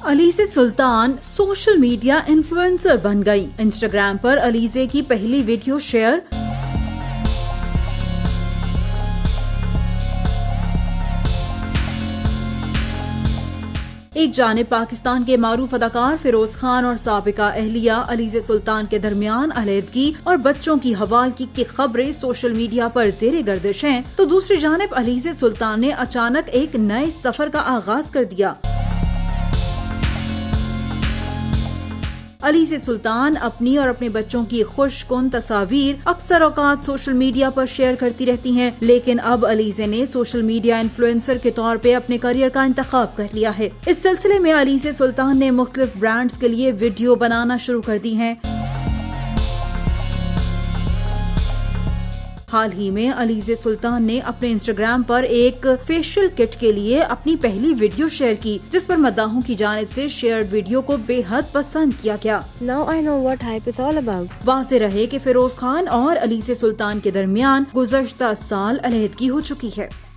Alizeh Sultan social media influencer बन गई। Instagram पर अलीजे की पहली वीडियो शेयर। एक जानब पाकिस्तान के मारूफ अदाकार फिरोज खान और सबका अहलिया अलीजे सुल्तान के दरमियान अलहदगी और बच्चों की हवालगी की खबरें सोशल मीडिया पर जेर गर्दिश हैं, तो दूसरी जानब अलीजे सुल्तान ने अचानक एक नए सफ़र का आगाज़ कर दिया। अली से सुल्तान अपनी और अपने बच्चों की खुश कन तस्वीर अक्सर औकात सोशल मीडिया पर शेयर करती रहती हैं, लेकिन अब अलीजे ने सोशल मीडिया इन्फ्लुएंसर के तौर पे अपने करियर का इंतखाब कर लिया है। इस सिलसिले में अलीजे सुल्तान ने मुख्तलिफ़ ब्रांड्स के लिए वीडियो बनाना शुरू कर दी है। हाल ही में अलीजे सुल्तान ने अपने इंस्टाग्राम पर एक फेशियल किट के लिए अपनी पहली वीडियो शेयर की जिस पर मद्दाहों की जानब से शेयर वीडियो को बेहद पसंद किया गया now I know what is all about. वाजे रहे की फिरोज खान और अलीजे सुल्तान के दरमियान गुजशत साल अलहदगी हो चुकी है